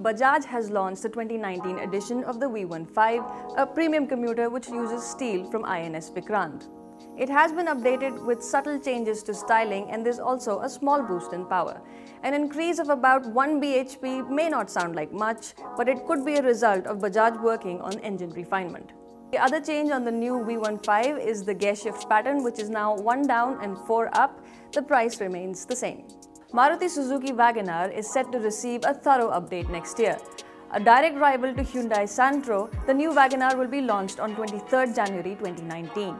Bajaj has launched the 2019 edition of the V15, a premium commuter which uses steel from INS Vikrant. It has been updated with subtle changes to styling and there's also a small boost in power. An increase of about 1 bhp may not sound like much, but it could be a result of Bajaj working on engine refinement. The other change on the new V15 is the gear shift pattern which is now 1 down and 4 up. The price remains the same. Maruti Suzuki WagonR is set to receive a thorough update next year. A direct rival to Hyundai Santro, the new WagonR will be launched on 23rd January 2019.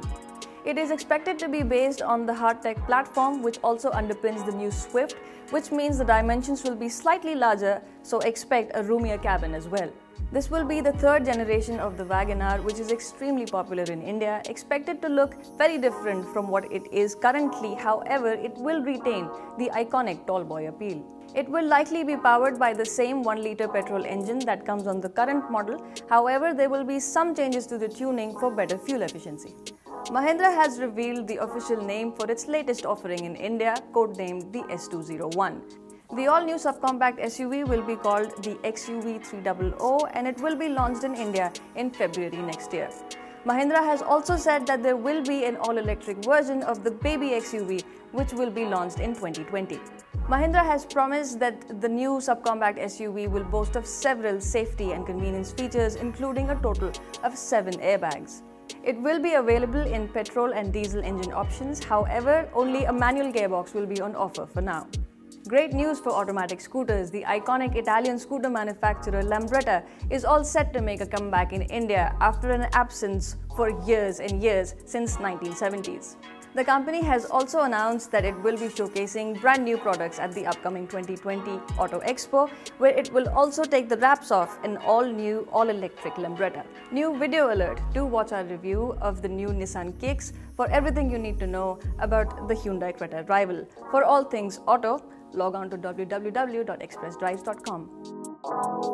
It is expected to be based on the Heartect platform, which also underpins the new Swift, which means the dimensions will be slightly larger, so expect a roomier cabin as well. This will be the third generation of the WagonR, which is extremely popular in India, expected to look very different from what it is currently. However, it will retain the iconic tall boy appeal. It will likely be powered by the same 1 litre petrol engine that comes on the current model. However, there will be some changes to the tuning for better fuel efficiency. Mahindra has revealed the official name for its latest offering in India, codenamed the S201. The all-new subcompact SUV will be called the XUV 300 and it will be launched in India in February next year. Mahindra has also said that there will be an all-electric version of the baby XUV which will be launched in 2020. Mahindra has promised that the new subcompact SUV will boast of several safety and convenience features including a total of 7 airbags. It will be available in petrol and diesel engine options, however, only a manual gearbox will be on offer for now. Great news for automatic scooters. The iconic Italian scooter manufacturer Lambretta is all set to make a comeback in India after an absence for years and years since 1970s. The company has also announced that it will be showcasing brand new products at the upcoming 2020 Auto Expo, where it will also take the wraps off an all-new, all-electric Lambretta. New video alert, do watch our review of the new Nissan Kicks for everything you need to know about the Hyundai Creta rival. For all things auto, log on to www.expressdrives.com.